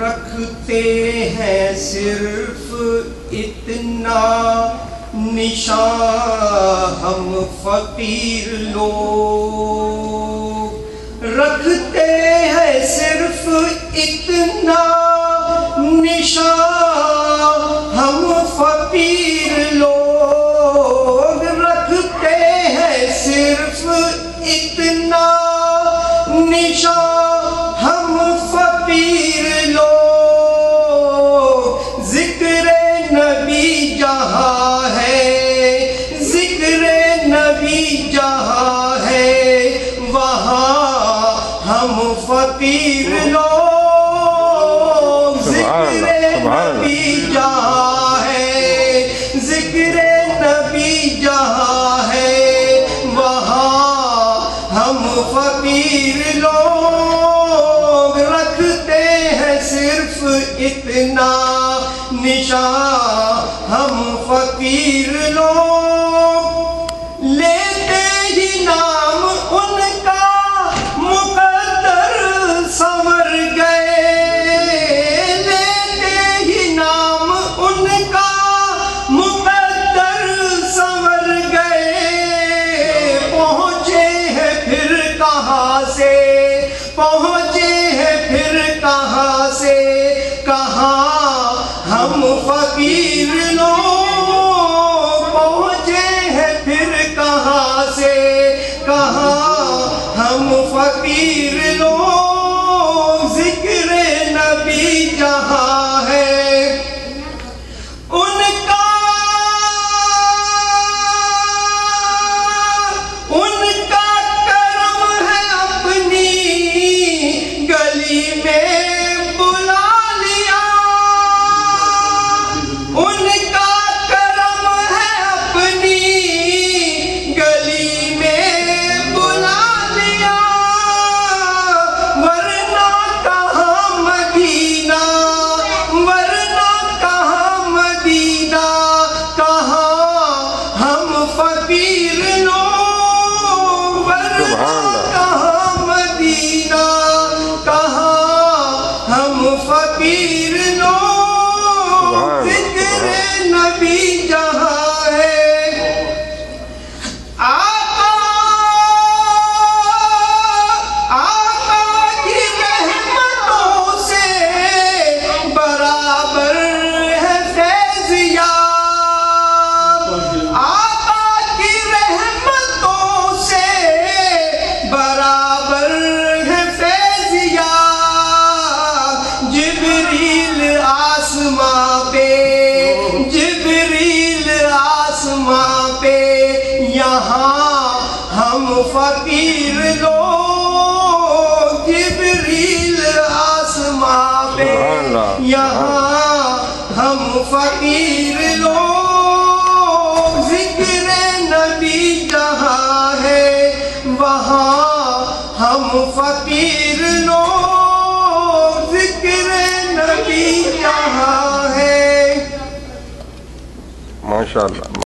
रखते हैं सिर्फ़ इतना निशान हम फकीर लोग। रखते हैं सिर्फ़ इतना निशान इतना निशान हम फकीर लोग ज़िक्र नबी जहाँ है ज़िक्र नबी जहाँ है वहाँ हम फकीर लोग ज़िक्र। नबी जहाँ फकीर लोग रखते हैं सिर्फ़ इतना निशान। हम फकीर लोग फकीर जिबरील आसमां पे जिबरील आसमां पे यहाँ हम फकीर लोग जिबरील आसमां पे यहाँ हम फकीर लोग। ज़िक्र नबी जहाँ है वहाँ हम फकीर लोग। नबी जहाँ है माशाल्लाह